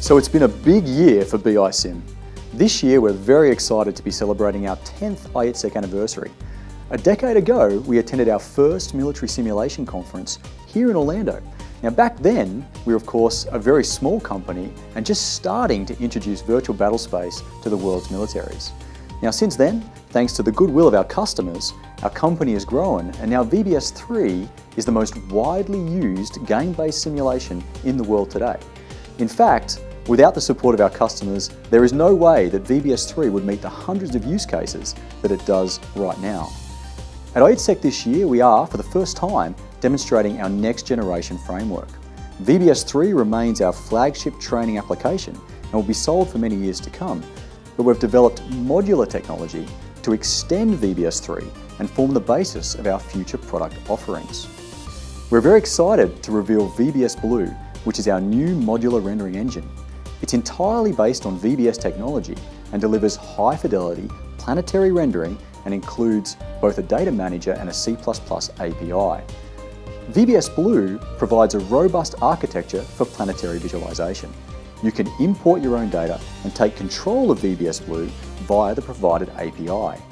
So it's been a big year for BISim. This year we're very excited to be celebrating our 10th I/ITSEC anniversary. A decade ago we attended our first military simulation conference here in Orlando. Now back then we were of course a very small company and just starting to introduce Virtual Battlespace to the world's militaries. Now since then, thanks to the goodwill of our customers, our company has grown and now VBS3 is the most widely used game-based simulation in the world today. In fact, without the support of our customers, there is no way that VBS3 would meet the hundreds of use cases that it does right now. At I/ITSEC this year, we are, for the first time, demonstrating our next generation framework. VBS3 remains our flagship training application and will be sold for many years to come, but we've developed modular technology to extend VBS3 and form the basis of our future product offerings. We're very excited to reveal VBS Blue, which is our new modular rendering engine. It's entirely based on VBS technology and delivers high fidelity planetary rendering and includes both a data manager and a C++ API. VBS Blue provides a robust architecture for planetary visualization. You can import your own data and take control of VBS Blue via the provided API.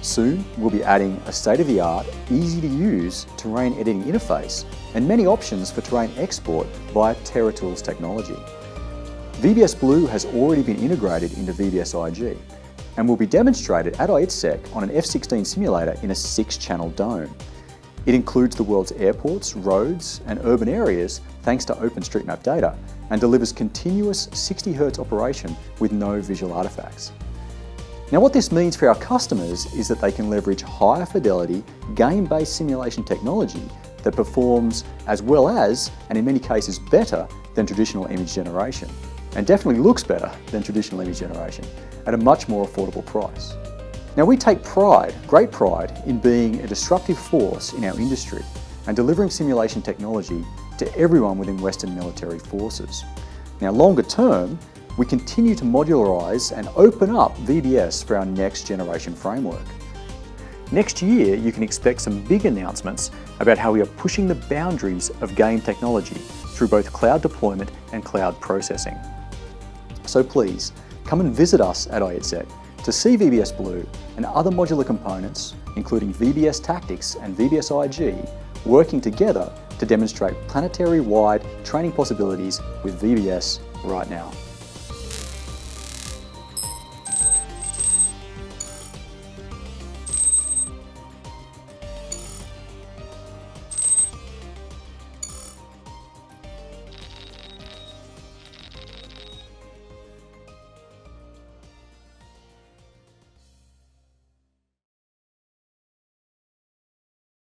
Soon, we'll be adding a state-of-the-art, easy-to-use terrain editing interface and many options for terrain export via TerraTools technology. VBS Blue has already been integrated into VBS IG and will be demonstrated at I/ITSEC on an F-16 simulator in a six-channel dome. It includes the world's airports, roads and urban areas thanks to OpenStreetMap data and delivers continuous 60 Hz operation with no visual artifacts. Now what this means for our customers is that they can leverage higher fidelity, game-based simulation technology that performs as well as, and in many cases better, than traditional image generation. And definitely looks better than traditional image generation at a much more affordable price. Now we take pride, great pride, in being a disruptive force in our industry and delivering simulation technology to everyone within Western military forces. Now longer term, we continue to modularise and open up VBS for our next generation framework. Next year, you can expect some big announcements about how we are pushing the boundaries of game technology through both cloud deployment and cloud processing. So please, come and visit us at I/ITSEC to see VBS Blue and other modular components, including VBS Tactics and VBS IG, working together to demonstrate planetary-wide training possibilities with VBS right now.